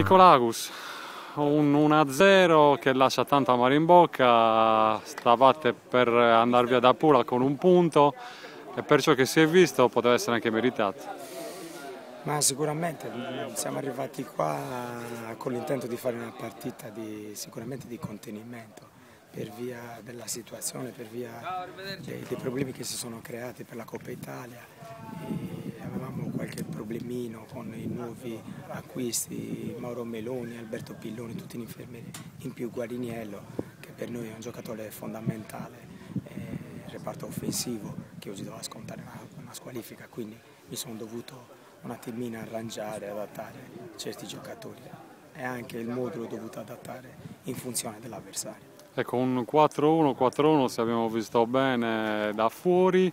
Nicolagus, un 1-0 che lascia tanto amare in bocca, stavate per andare via da Pula con un punto e per ciò che si è visto poteva essere anche meritato. Ma sicuramente siamo arrivati qua con l'intento di fare una partita di, sicuramente di contenimento per via della situazione, per via dei, dei problemi che si sono creati per la Coppa Italia. Qualche problemino con i nuovi acquisti, Mauro Meloni, Alberto Pilloni, tutti gli infermieri, in più Guariniello, che per noi è un giocatore fondamentale, eh, reparto offensivo, che oggi doveva scontare una, una squalifica, quindi mi sono dovuto un attimino arrangiare, adattare certi giocatori e anche il modulo dovuto adattare in funzione dell'avversario. Ecco, un 4-1, 4-1 se abbiamo visto bene da fuori,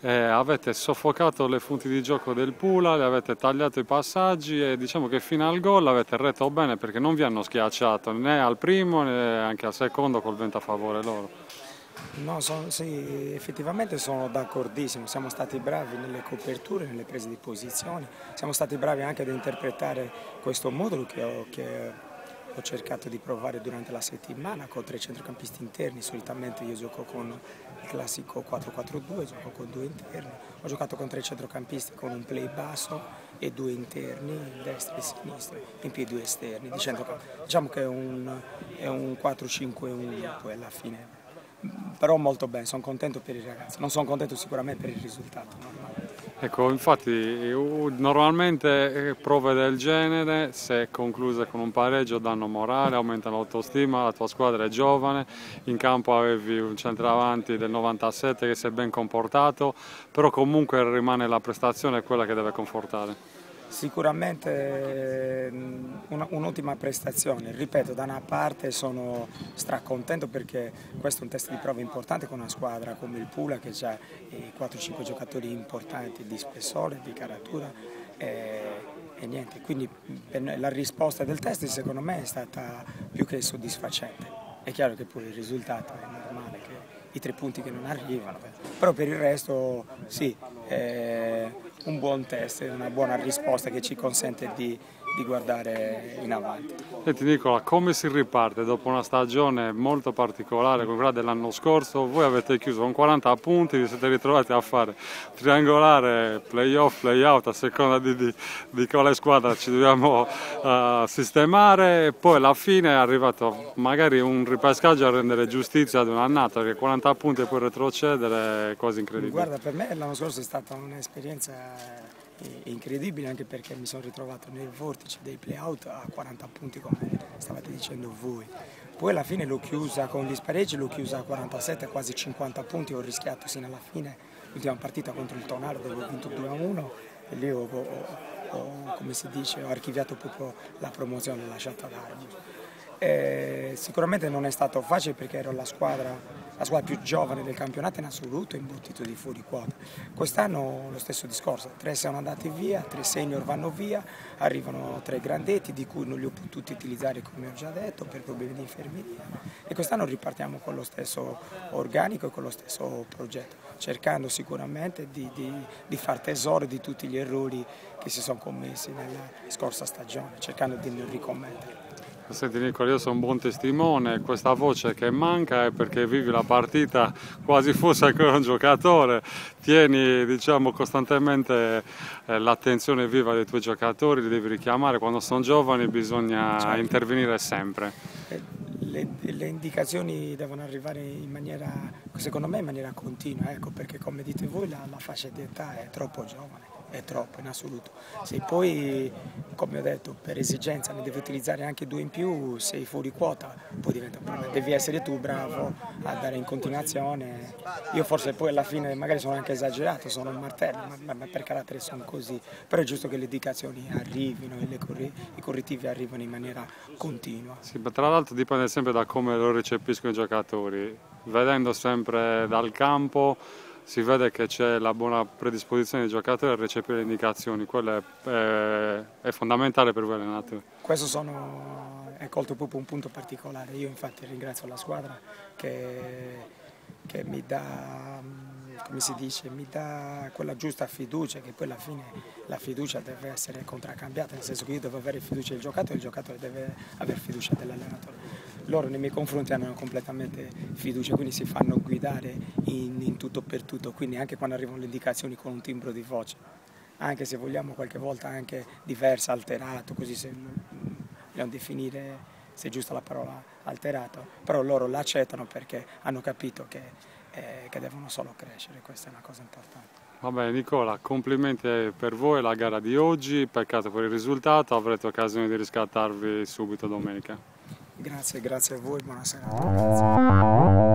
eh, avete soffocato le fonti di gioco del Pula, le avete tagliato i passaggi e diciamo che fino al gol avete retto bene perché non vi hanno schiacciato né al primo né anche al secondo col vento a favore loro. No, sono, sì, effettivamente sono d'accordissimo, siamo stati bravi nelle coperture, nelle prese di posizione, siamo stati bravi anche ad interpretare questo modulo che ho, che ho cercato di provare durante la settimana con tre centrocampisti interni, solitamente io gioco con il classico 4-4-2, gioco con due interni, ho giocato con tre centrocampisti con un play basso e due interni, destra e sinistra, in più due esterni, di diciamo che è un, un 4-5-1 poi alla fine, però molto bene, sono contento per i ragazzi, non sono contento sicuramente per il risultato. Normale. Ecco, infatti normalmente eh, prove del genere, se concluse con un pareggio, danno morale, aumentano l'autostima, la tua squadra è giovane, in campo avevi un centravanti del 97 che si è ben comportato, però comunque rimane la prestazione quella che deve confortare. Sicuramente un'ottima prestazione, ripeto da una parte sono stracontento perché questo è un test di prova importante con una squadra come il Pula che ha 4-5 giocatori importanti di spessore, di caratura e, e niente, quindi la risposta del test secondo me è stata più che soddisfacente. È chiaro che pure il risultato è normale, i tre punti che non arrivano, però per il resto sì. Eh, un buon test, una buona risposta che ci consente di, di guardare in avanti. Senti Nicola, come si riparte dopo una stagione molto particolare come quella dell'anno scorso? Voi avete chiuso con 40 punti, vi siete ritrovati a fare triangolare, playoff, playout a seconda di, di, di quale squadra ci dobbiamo uh, sistemare e poi alla fine è arrivato magari un ripescaggio a rendere giustizia ad un'annata perché 40 punti e poi retrocedere è quasi incredibile. Guarda, per me l'anno scorso è stata un'esperienza incredibile anche perché mi sono ritrovato nel vortice dei playout a 40 punti come stavate dicendo voi. Poi alla fine l'ho chiusa con gli spareggi, l'ho chiusa a 47, quasi 50 punti, ho rischiato sino alla fine l'ultima partita contro il Tonaro dove ho vinto 2-1 e lì ho, ho, ho, come si dice, ho archiviato proprio la promozione lasciata darmi. Eh, sicuramente non è stato facile perché ero la squadra, la squadra, più giovane del campionato in assoluto imbottito di fuori quota. Quest'anno lo stesso discorso, tre sono andati via, tre senior vanno via, arrivano tre grandetti di cui non li ho potuti utilizzare come ho già detto per problemi di infermeria e quest'anno ripartiamo con lo stesso organico e con lo stesso progetto, cercando sicuramente di, di, di far tesoro di tutti gli errori che si sono commessi nella scorsa stagione, cercando di non ricommetterli. Senti Nicola, io sono un buon testimone, questa voce che manca è perché vivi la partita quasi fosse ancora un giocatore, tieni diciamo, costantemente eh, l'attenzione viva dei tuoi giocatori, li devi richiamare, quando sono giovani bisogna certo. intervenire sempre. Eh, le, le, indicazioni devono arrivare in maniera, secondo me in maniera continua, ecco, perché come dite voi la, la fascia di età è troppo giovane è troppo in assoluto. Se poi, come ho detto, per esigenza ne devi utilizzare anche due in più, sei fuori quota, poi diventa un problema. Devi essere tu bravo a dare in continuazione. Io forse poi alla fine magari sono anche esagerato, sono un martello, ma, ma per carattere sono così. Però è giusto che le indicazioni arrivino e corri i correttivi arrivano in maniera continua. Sì, tra l'altro dipende sempre da come lo recepiscono i giocatori. Vedendo sempre dal campo si vede che c'è la buona predisposizione dei giocatori a recepire le indicazioni, quello è, è, è fondamentale per voi allenatori. Questo sono, è colto proprio un punto particolare, io infatti ringrazio la squadra che che mi dà, come si dice, mi dà quella giusta fiducia, che poi alla fine la fiducia deve essere contraccambiata, nel senso che io devo avere fiducia del giocatore e il giocatore deve avere fiducia dell'allenatore. Loro nei miei confronti hanno completamente fiducia, quindi si fanno guidare in, in tutto per tutto, quindi anche quando arrivano le indicazioni con un timbro di voce, anche se vogliamo qualche volta anche diversa, alterato, così se vogliamo definire se è giusta la parola, alterato, però loro l'accettano perché hanno capito che, eh, che devono solo crescere, questa è una cosa importante. Va bene Nicola, complimenti per voi la gara di oggi, peccato per il risultato, avrete occasione di riscattarvi subito domenica. Grazie, grazie a voi, buonasera.